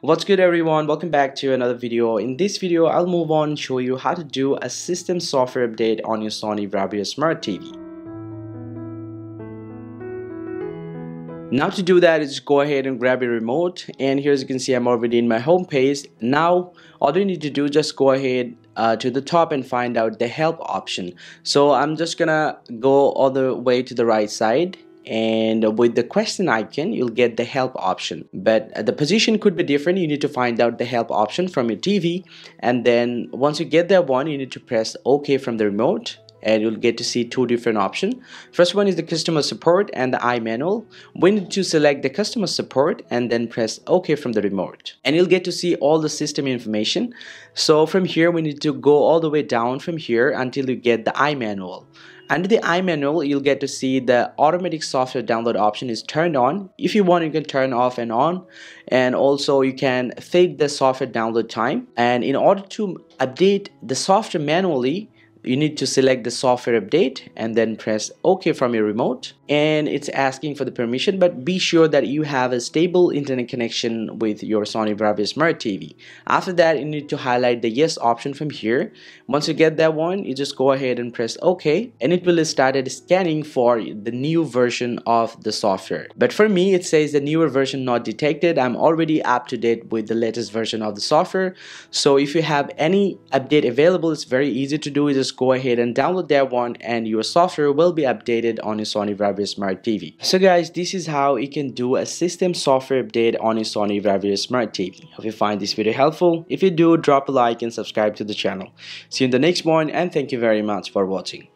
What's good everyone, welcome back to another video. In this video, I'll move on and show you how to do a system software update on your Sony Bravia Smart TV. Now to do that, just go ahead and grab your remote and here as you can see I'm already in my home page. Now all you need to do just go ahead uh, to the top and find out the help option. So I'm just gonna go all the way to the right side and with the question icon you'll get the help option but the position could be different you need to find out the help option from your TV and then once you get that one you need to press OK from the remote and you'll get to see two different options. First one is the customer support and the iManual. We need to select the customer support and then press OK from the remote. And you'll get to see all the system information. So from here, we need to go all the way down from here until you get the iManual. Under the iManual, you'll get to see the automatic software download option is turned on. If you want, you can turn off and on. And also you can fade the software download time. And in order to update the software manually, you need to select the software update and then press OK from your remote and it's asking for the permission but be sure that you have a stable internet connection with your Sony Bravia Smart TV. After that you need to highlight the yes option from here. Once you get that one you just go ahead and press OK and it will start scanning for the new version of the software. But for me it says the newer version not detected. I'm already up to date with the latest version of the software. So if you have any update available it's very easy to do. Just go ahead and download that one and your software will be updated on your Sony Bravia Smart TV. So guys, this is how you can do a system software update on your Sony Bravia Smart TV. Hope you find this video helpful. If you do, drop a like and subscribe to the channel. See you in the next one and thank you very much for watching.